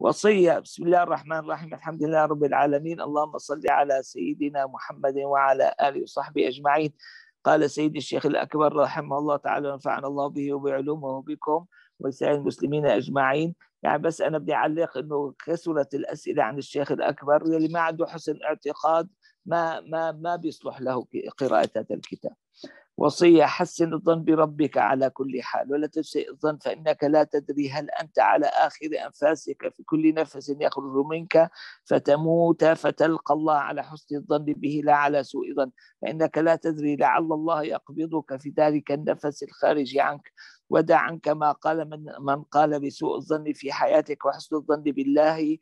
وصية. بسم الله الرحمن الرحيم. الحمد لله رب العالمين. اللهم صل على سيدنا محمد وعلى آله وصحبه أجمعين. قال سيد الشيخ الأكبر رحمه الله تعالى ونفعنا الله به وبعلومه وبكم ولسائر المسلمين أجمعين. يعني بس أنا بدي أعلق أنه كثرت الأسئلة عن الشيخ الأكبر اللي ما عنده حسن اعتقاد ما ما ما بيصلح له قراءة هذا الكتاب. وصية حسن الظن بربك على كل حال ولا تسيء الظن فإنك لا تدري هل أنت على آخر أنفاسك في كل نفس يخرج منك فتموت فتلقى الله على حسن الظن به لا على سوء ظن. فإنك لا تدري لعل الله يقبضك في ذلك النفس الخارج عنك. ودع عنك ما قال من, من قال بسوء الظن في حياتك وحسن الظن بالله.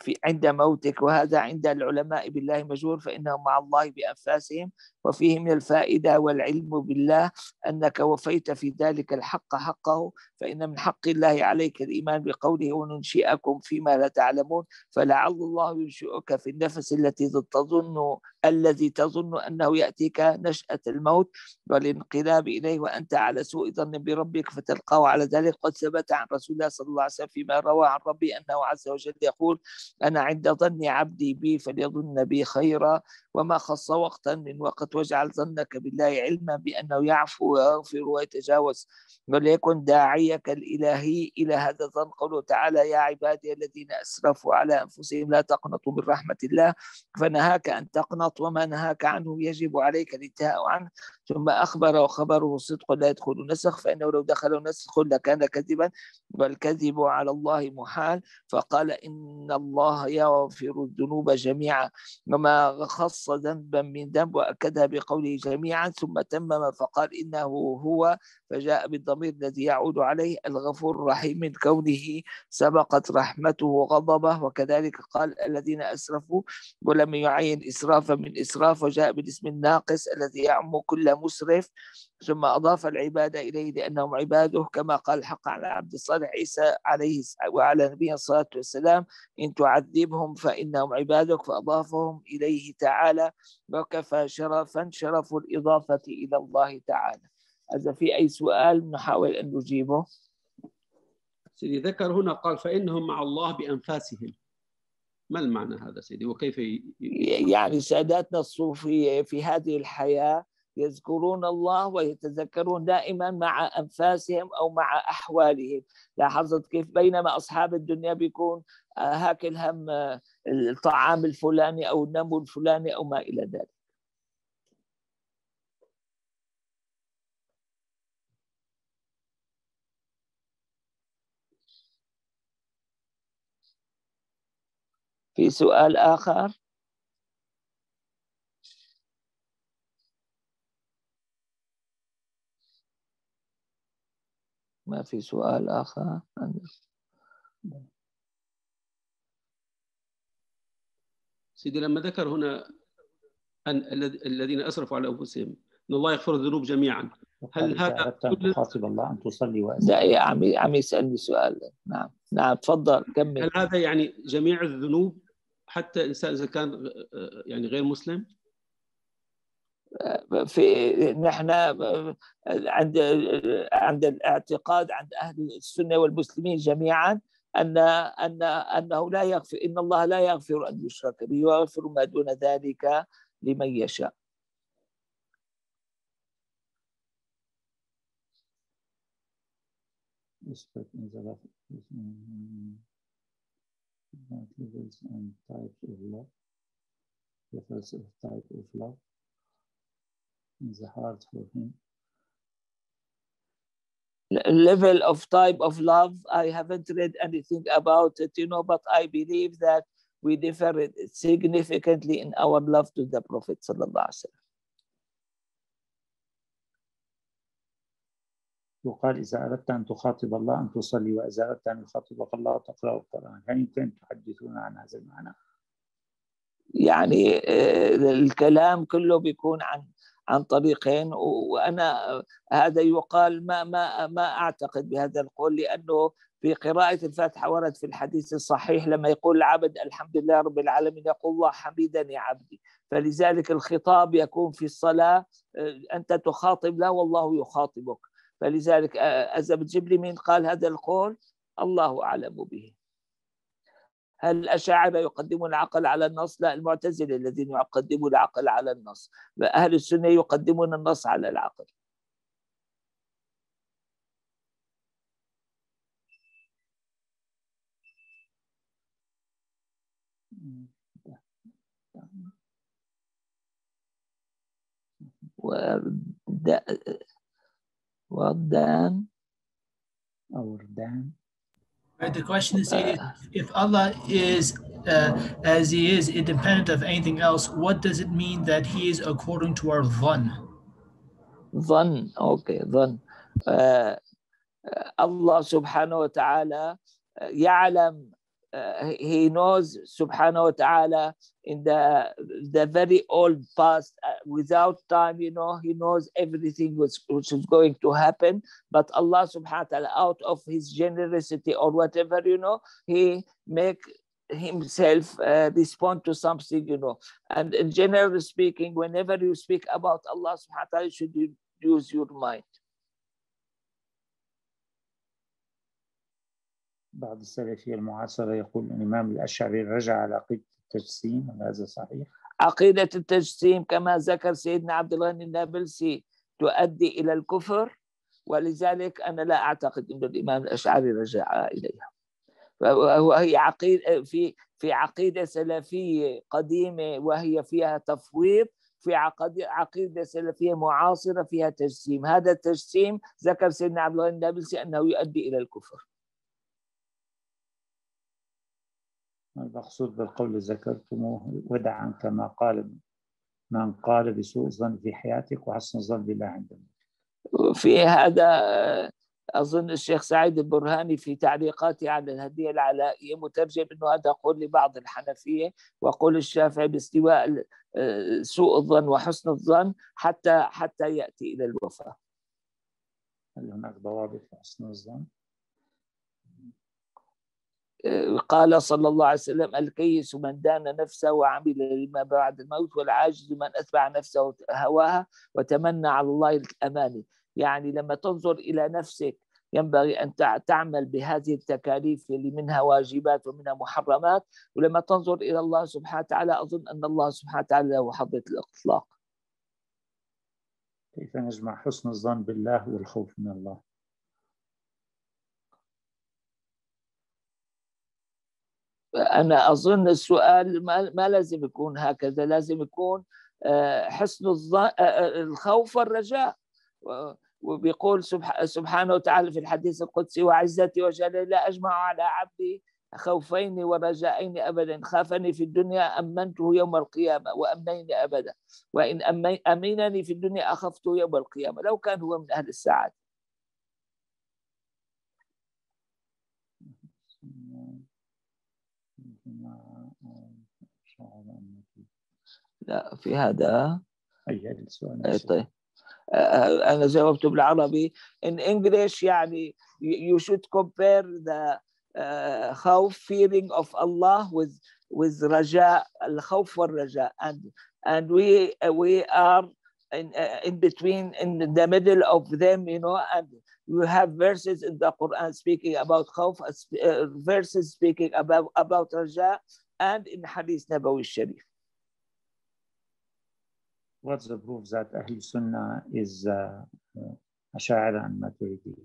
في عند موتك وهذا عند العلماء بالله مجور فإنهم مع الله بأنفاسهم. وفيه من الفائدة والعلم بالله أنك وفيت في ذلك الحق حقه فإن من حق الله عليك الإيمان بقوله وننشئكم فيما لا تعلمون. فلعل الله ينشئك في النفس التي تظن الذي تظن أنه يأتيك نشأة الموت. والانقلاب إليه وأنت على سوء ظن بربك فتلقاه على ذلك. قد ثبت عن رسول الله صلى الله عليه وسلم فيما روى عن ربي أنه عز وجل يقول أنا عند ظن عبدي بي فليظن بي خيرا وما خص وقتا من وقت واجعل ظنك بالله علما بأنه يعفو ويغفر ويتجاوز. وليكن داعيك الإلهي إلى هذا الظن. قوله تعالى يا عبادي الذين أسرفوا على أنفسهم لا تقنطوا من رحمة الله. فنهاك أن تقنط وما نهاك عنه يجب عليك الانتهاء عنه. ثم أخبر وخبره صدق لا يدخل نسخ فإنه لو دخل نسخ لكان كذبا والكذب على الله محال. فقال إن الله يغفر الذنوب جميعا وما خص ذنبا من ذنب وأكدها بقوله جميعا ثم تمم فقال إنه هو فجاء بالضمير الذي يعود عليه الغفور الرحيم من كونه سبقت رحمته غضبه وكذلك قال الذين أسرفوا ولم يعين إسرافا من إسراف وجاء بالاسم الناقص الذي يعم كل مسرف. ثم أضاف العبادة إليه لأنهم عباده كما قال الحق على عبد الصالح عيسى عليه وعلى نبينا الصلاة والسلام. إن تعذبهم فإنهم عبادك فأضافهم إليه تعالى. وكفى شرفا شرف الإضافة إلى الله تعالى. إذا في أي سؤال نحاول أن نجيبه. سيدي ذكر هنا قال فإنهم مع الله بأنفاسهم. ما المعنى هذا سيدي؟ وكيف ي... يعني ساداتنا الصوفية في هذه الحياة يذكرون الله ويتذكرون دائما مع أنفاسهم أو مع أحوالهم. لاحظت كيف بينما أصحاب الدنيا بيكون هاكل هم الطعام الفلاني أو النمو الفلاني أو ما إلى ذلك. في سؤال آخر ما في سؤال آخر. سيدي لما ذكر هنا أن الذين أسرفوا على أنفسهم أن الله يغفر الذنوب جميعا. هل هذا كل تخاطب الله أن تصلي لا يا عمي عم يسألني سؤال. نعم نعم تفضل كمل. هل هذا يعني جميع الذنوب؟ حتى الإنسان إذا كان يعني غير مسلم؟ في نحن عند عند الاعتقاد عند أهل السنة والمسلمين جميعا أن أن أنه لا يغفر إن الله لا يغفر أن يشرك به ويغفر ما دون ذلك لمن يشاء. levels of type of love the heart for him. Level of type of love, I haven't read anything about it, you know, but I believe that we differ significantly in our love to the Prophet sallallahu alaihi wasallam. يقال إذا أردت أن تخاطب الله أن تصلي وإذا أردت أن يخاطبك الله تقرأ القرآن هل يمكن تحدثون عن هذا المعنى؟ يعني الكلام كله بيكون عن عن طريقين وأنا هذا يقال ما ما ما أعتقد بهذا القول لأنه في قراءة الفاتحة ورد في الحديث الصحيح لما يقول العبد الحمد لله رب العالمين يقول الله حميدني عبدي. فلذلك الخطاب يكون في الصلاة أنت تخاطب لا والله يخاطبك. فلذلك إذا بتجيب لي مين قال هذا القول الله أعلم به. هل الأشاعرة يقدمون العقل على النص؟ لا المعتزلة الذين يقدمون العقل على النص. أهل السنة يقدمون النص على العقل. وردان أو وردان. Right, the question is if, if Allah is uh, as He is independent of anything else, what does it mean that He is according to our dhan? Dhan, okay, dhan. Uh, Allah subhanahu wa ta'ala يعلم uh, he knows subhanahu wa ta'ala in the the very old past uh, without time you know he knows everything which, which is going to happen. But allah subhanahu wa ta'ala out of his generosity or whatever you know he make himself uh, respond to something you know. And in general speaking whenever you speak about allah subhanahu wa ta'ala you should use your mind بعض السلفية المعاصرة يقول الإمام الأشعري رجع على عقيدة التجسيم هذا صحيح؟ عقيدة التجسيم كما ذكر سيدنا عبد الغني النابلسي تؤدي إلى الكفر ولذلك أنا لا أعتقد أن الإمام الأشعري رجع إليها. وهي عقيدة في في عقيدة سلفية قديمة وهي فيها تفويض في عقيدة سلفية معاصرة فيها تجسيم. هذا التجسيم ذكر سيدنا عبد الغني النابلسي أنه يؤدي إلى الكفر. المقصود بالقول ذكرتموه ودعا كما قال من قال بسوء الظن في حياتك وحسن الظن بالله عند في هذا أظن الشيخ سعيد البرهاني في تعليقاته على الهدية العلائية مترجم أنه هذا قول لبعض الحنفية وقول الشافعي باستواء سوء الظن وحسن الظن حتى حتى يأتي إلى الوفاة هل هناك ضوابط لحسن الظن؟ قال صلى الله عليه وسلم الكيس من دان نفسه وعمل لما بعد الموت والعاجز من أتبع نفسه هواها وتمنى على الله الأماني يعني لما تنظر إلى نفسك ينبغي أن تعمل بهذه التكاليف اللي منها واجبات ومنها محرمات. ولما تنظر إلى الله سبحانه وتعالى أظن أن الله سبحانه وتعالى له حظة الإطلاق. كيف نجمع حسن الظن بالله والخوف من الله؟ أنا أظن السؤال ما لازم يكون هكذا لازم يكون حسن الظن الخوف والرجاء. وبيقول سبحانه وتعالى في الحديث القدسي وعزتي وجلالي لا أجمع على عبدي خوفين ورجائين أبدا خافني في الدنيا أمنته يوم القيامة وامنيني أبدا. وإن امنني في الدنيا أخفته يوم القيامة. لو كان هو من أهل السعاده لا في هذا أي السؤال طيب أنا جاوبته بالعربي in English يعني you should compare the uh, خوف fearing of Allah with with رجاء الخوف والرجاء and and we we are in, uh, in between in the middle of them you know and you have verses in the Quran speaking about خوف uh, verses speaking about about رجاء and in Hadith Nabawi Sharif what's the proof that Ahl Sunnah is uh, Ash'ari and Maturidi?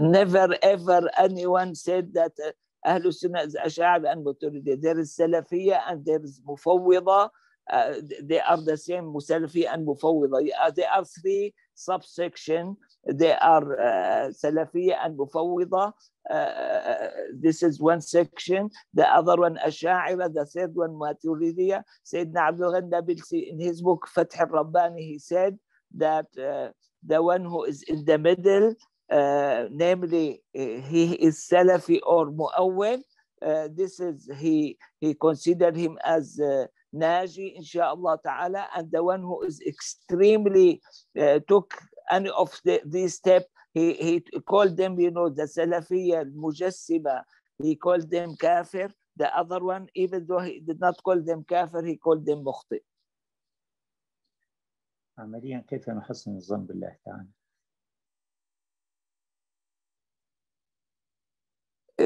Never ever anyone said that uh, Ahl Sunnah is Ash'ari and Maturidi. There is Salafiyya and there is Mufawwida. Uh, they are the same Musalafi and Mufawwida. Uh, there are three subsection. They are uh, and Mufawwida. Uh, this is one section. The other one Asha'ira. The third one Maturidiyya. Sayyidina Abdul Ghani in his book Fath al-Rabbani, he said that uh, the one who is in the middle, uh, namely he is Salafi or Mu'awwil, uh, this is he he considered him as uh, Naji inshallah ta'ala and the one who is extremely uh, took any of the, these steps he, he called them you know the Salafiyya Mujassima he called them kafir the other one even though he did not call them kafir he called them مخطئ عمليا كيف نحسن الظن بالله تعالى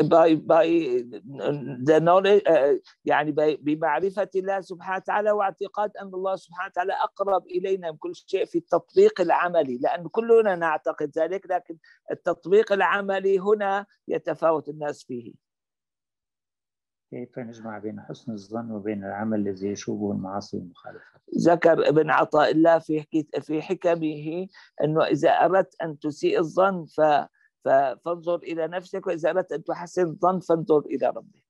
by by the knowledge uh, يعني بمعرفة الله سبحانه وتعالى واعتقاد أن الله سبحانه وتعالى أقرب إلينا من كل شيء في التطبيق العملي لأن كلنا نعتقد ذلك لكن التطبيق العملي هنا يتفاوت الناس فيه. كيف نجمع بين حسن الظن وبين العمل الذي يشوبه المعاصي والمخالفات؟ ذكر ابن عطاء الله في في حكمه إنه إذا أردت أن تسيء الظن ف فانظر إلى نفسك وإذا اردت أن تحسن الظن فانظر إلى ربك.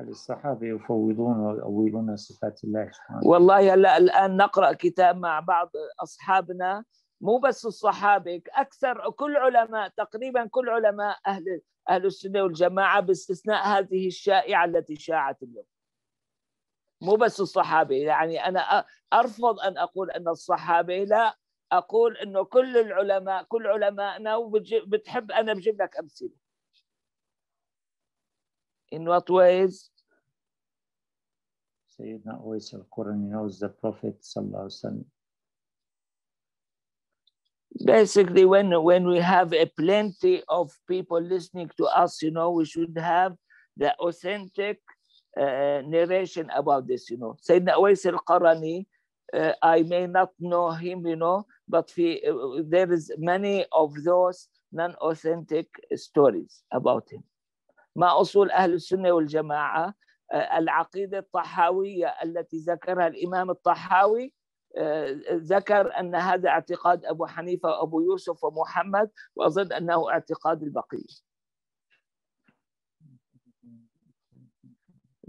هل الصحابة يفوضون ويؤولون صفات الله سبحانه والله هلا الآن نقرأ كتاب مع بعض أصحابنا مو بس الصحابة أكثر كل علماء تقريبا كل علماء أهل أهل السنة والجماعة باستثناء هذه الشائعة التي شاعت اليوم. مو بس الصحابة يعني أنا أرفض أن أقول أن الصحابة لا أقول انه كل العلماء كل علمائنا وبتحب أنا بجيب لك امثله in what ways سيدنا أويس القرني knows the Prophet صلى الله عليه وسلم basically when when we have a plenty of people listening to us you know we should have the authentic uh, narration about this you know سيدنا أويس القرني uh, I may not know him you know but في, uh, there is many of those non-authentic stories about him. ما أصول أهل السنة والجماعة العقيدة الطحاوية التي ذكرها الإمام الطحاوي ذكر أن هذا اعتقاد أبو حنيفة وأبو يوسف ومحمد وأظن أنه اعتقاد البقية.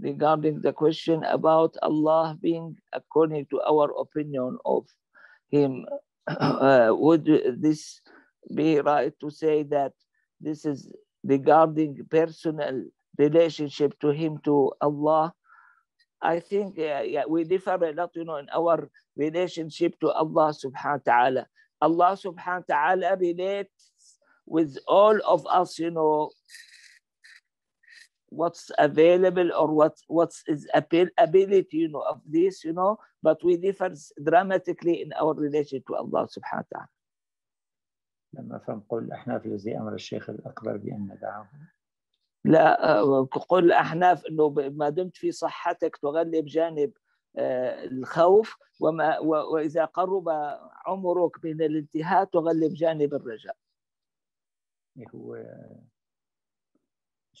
Regarding the question about Allah being according to our opinion of him uh, would this be right to say that this is regarding personal relationship to him to Allah I think yeah, we differ a lot, you know, in our relationship to Allah subhanahu wa ta'ala. Allah subhanahu wa ta'ala relates with all of us, you know, what's available or what what's is ability, you know, of this, you know, but we differ dramatically in our relation to Allah subhanahu wa ta'ala. لما فهم قول الأحناف الذي أمر الشيخ الأكبر بأن ندعه لا قل الأحناف أنه ما دمت في صحتك تغلب جانب الخوف وما وإذا قرب عمرك من الانتهاء تغلب جانب الرجاء هو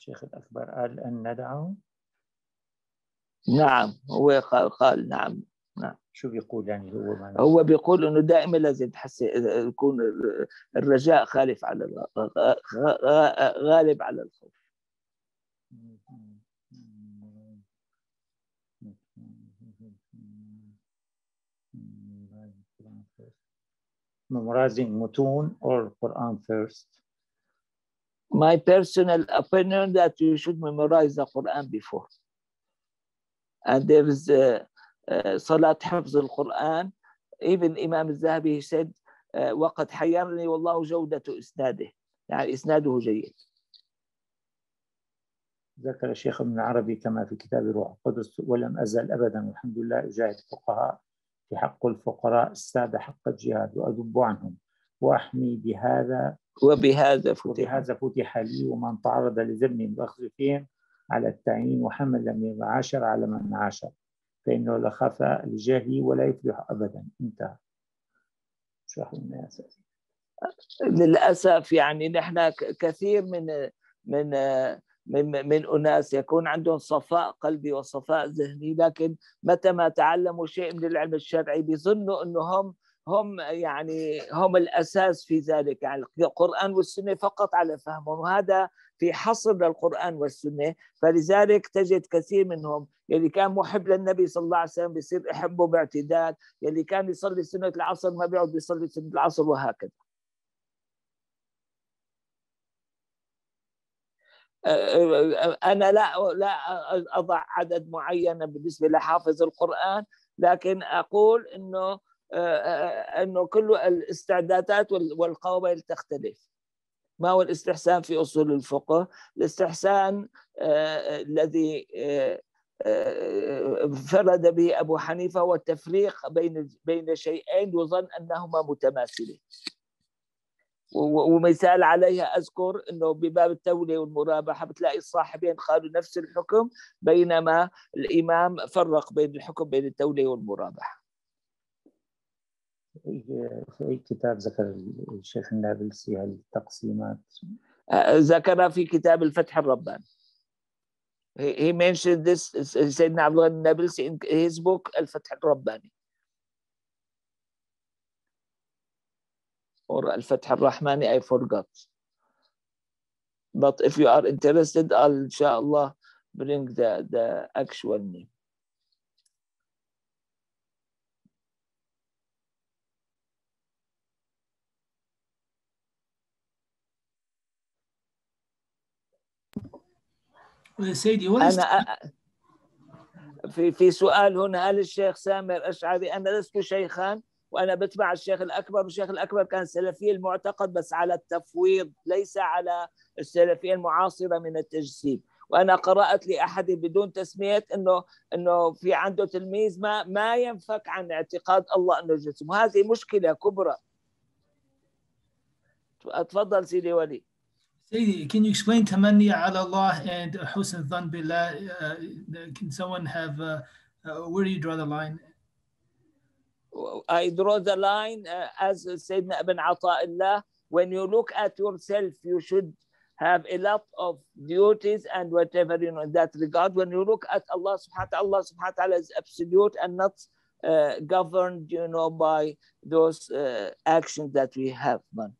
الشيخ الأكبر قال أن ندعه؟ نعم هو قال نعم نعم. شو بيقول يعني هو ما هو بيقول إنه دائما لازم تحس يكون الرجاء خالف على غالب على الخوف. Memorizing mutun or Quran first? My personal opinion that you should memorize the Quran before. And there is uh, uh, Salat Hafz al-Quran. Even Imam al-Zahabi said, وقد حيرني والله جودة إسناده يعني إسناده جيد ذكر الشيخ ابن العربي كما في كتاب روح القدس ولم أزل أبدا والحمد لله أجاهد الفقهاء في حق الفقراء السادة حق الجهاد وأذب عنهم وأحمي بهذا وبهذا فتح وبهذا فتح. لي ومن تعرض لذبني بأخذ فيهم على التعيين وحمل من عاشر على من عاشر. فإنه خاف لجاهي ولا يفلح أبدا. انتهى. اشرح لنا يا أساس للأسف يعني نحن كثير من من من من أناس يكون عندهم صفاء قلبي وصفاء ذهني لكن متى ما تعلموا شيء من العلم الشرعي بيظنوا انه هم هم يعني هم الأساس في ذلك يعني القرآن والسنة فقط على فهمهم وهذا في حصر للقرآن والسنة فلذلك تجد كثير منهم يلي كان محب للنبي صلى الله عليه وسلم بيصير يحبه باعتداد يلي كان يصلي سنة العصر ما بيقعد بيصلي سنة العصر وهكذا. أنا لا لا أضع عدد معين بالنسبة لحافظ القرآن لكن أقول إنه إنه كل الاستعدادات والقوابل تختلف ما هو الاستحسان في أصول الفقه؟ الاستحسان الذي فرد به أبو حنيفة هو التفريق بين بين شيئين يظن أنهما متماثلين ومثال عليها أذكر إنه بباب التوليه والمرابحة بتلاقي الصاحبين قالوا نفس الحكم بينما الإمام فرق بين الحكم بين التوليه والمرابحة. في اي كتاب ذكر الشيخ النابلسي هالتقسيمات؟ ذكرها في كتاب الفتح الرباني. He mentioned this سيدنا عبد الغني النابلسي in his book الفتح الرباني. or الفتح الرحماني I forgot. But if you are interested, I'll inshallah bring the, the actual name. سيدي أنا في في سؤال هنا هل الشيخ سامر أشعري أنا لست شيخا؟ وأنا بتبع الشيخ الأكبر والشيخ الأكبر كان سلفي المعتقد بس على التفويض ليس على السلفية المعاصرة من التجسيم. وأنا قرأت لأحد بدون تسمية أنه أنه في عنده تلميذ ما ما ينفك عن اعتقاد الله أنه جسم. وهذه مشكلة كبرى. تفضل سيدي ولي. Sadie, can you explain tamanni ala Allah and husn dhan billah? Uh, can someone have, uh, uh, where do you draw the line? I draw the line uh, as Sayyidina Ibn Ata'illah, when you look at yourself, you should have a lot of duties and whatever, you know, in that regard. When you look at Allah subhanahu wa ta'ala, Allah subhanahu wa ta'ala is absolute and not uh, governed, you know, by those uh, actions that we have, done.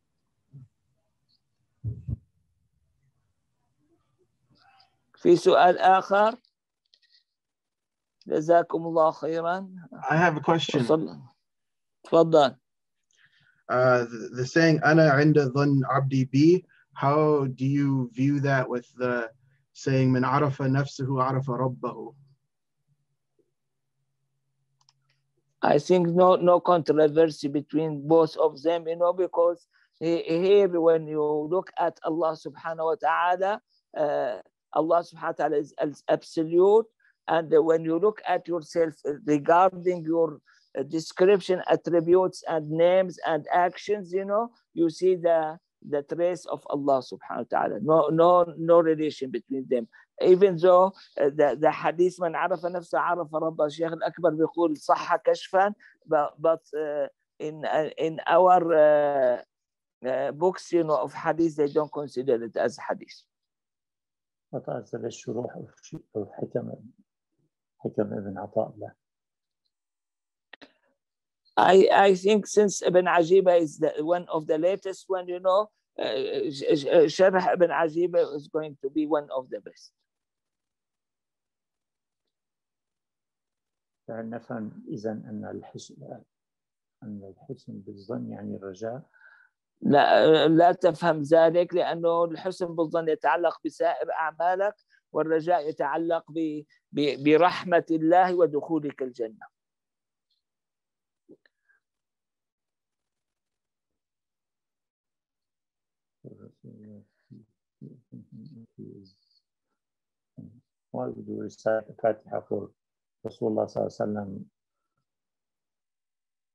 في سؤال آخر جزاكم الله خيرا I have a question. وصل- تفضل Uh, the, saying "Ana عند ظن عبدي بي." How do you view that with the saying "من عرف نفسه عرف ربه"? I think no no controversy between both of them, you know, because he- here when you look at Allah subhanahu wa ta'ala, uh, Allah subhanahu wa ta'ala is, is absolute. And when you look at yourself regarding your uh, description, attributes, and names and actions, you know, you see the the trace of Allah subhanahu wa ta'ala. No, no, no relation between them. Even though uh, the, the hadith من عرف نفسه عرف ربه الشيخ الأكبر بيقول صح كشفا but, but uh, in, uh, in our uh, uh, books you know, of hadith they don't consider it as hadith. وتأثر الشروح أو حكم حكم ابن عطاء الله I, I think since Ibn Ajiba is the, one of the latest one, you know, uh, Sh- Sh- Sharh Ibn Ajiba is going to be one of the best. فنفهم إذا أن الحسن أن الحسن بالظن يعني الرجاء لا لا تفهم ذلك لأنه الحسن بالظن يتعلق بسائر أعمالك والرجاء يتعلق ب- ب- برحمة الله ودخولك الجنة. Why would you recite the Fatiha for Rasulullah sallallahu alaihi wasallam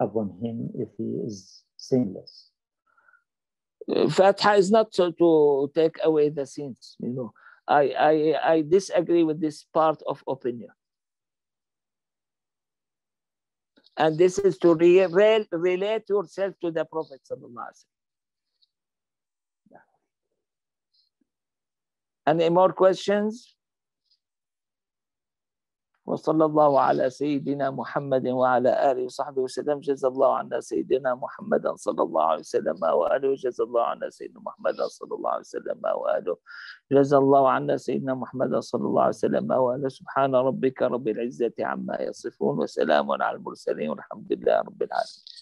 upon him if he is sinless? Fatiha is not so to take away the sins, you know. I, I, I disagree with this part of opinion. And this is to re- rel- relate yourself to the Prophet. Any more questions? وصلى الله على سيدنا محمد وعلى آله وصحبه وسلم. جزا الله عنا سيدنا محمدا صلى الله عليه وسلم وآله. جزا الله عنا سيدنا محمدا صلى الله عليه وسلم وآله. جزا الله عنا سيدنا محمدا صلى الله عليه وسلم وآله. سبحان ربك رب العزة عما يصفون وسلام على المرسلين والحمد لله رب العالمين.